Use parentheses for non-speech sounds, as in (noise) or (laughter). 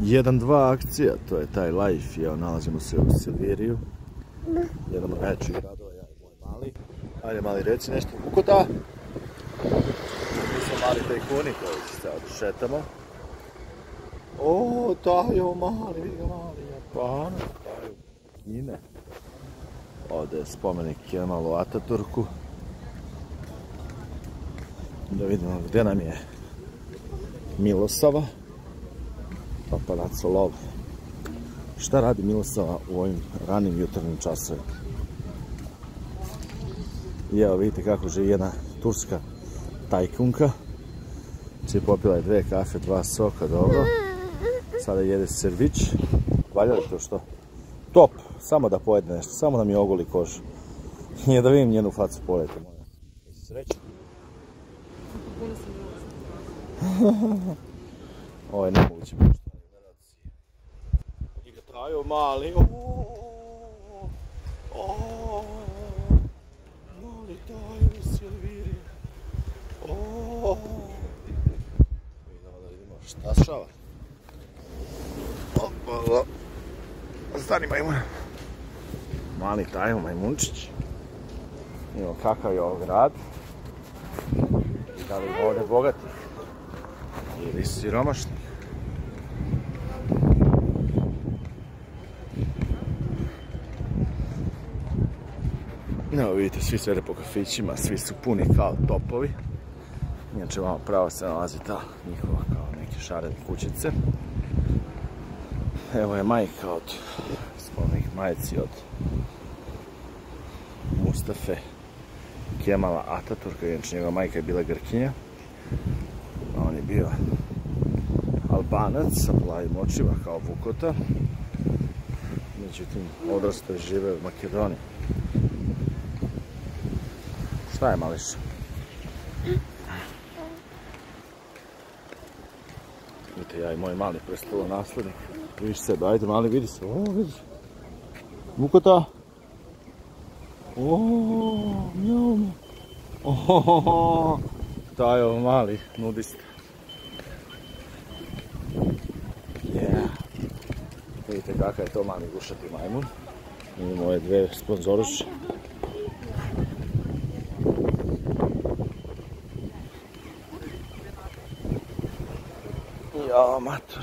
1-2 akcija, to je taj life, evo nalazimo se u Silviriju. Jedan od najjačih gradova, ja i moj mali. Ajde mali reci nešto, Ukota! Mi smo mali tajkuni koji se sad šetamo. O, Tajo mali, vidi ga mali, Japana, Tajo, Kine. Ovdje je spomenik Kemalu Ataturku. Da vidimo gdje nam je Milosava. Pa Palazzo Lov. Šta radi Milosava u ovim ranim jutarnjim časovima? I evo vidite kako živi jedna turska tajkunka. Či popila je dve kafe, dva soka, dobro. Sada jede servić. Valja li to što? Top! Samo da pojede nešto, samo da mi ogoli kožu. (laughs) Nije da vidim njenu facu polete. Sreću. (laughs) Ovo je nemoguće I traju mali. Mali traju Silviri. Vidimo da vidimo šta šava. Opa, Stani majmun. Mali tajo majmunčić. Vidimo kakav je ovo grad. Da li ovdje bogati. Ili siromašni. Evo vidite, svi sede po kafićima, svi su puni kao topovi. Inače, vamo pravo se nalazi ta njihova kao neke šarene kućice. Evo je majka od, spomenik majci od Mustafe Kemala Ataturka, inače njegova majka je bila Grkinja. A on je bio Albanac sa plavim očima kao Vukota. Međutim, odrastao i žive u Makedoniji. Šta je mališ? Vidite, ja i moj mali prestolo naslednik. Vidiš sebe, ajde mali, vidi se. O, vidiš. Vukota. O, mjau, mjau. O, je mali nudista. Yeah. Vidite kakav je to mali gušati majmun. Imamo ove dve sponzoruše. Ja, mator.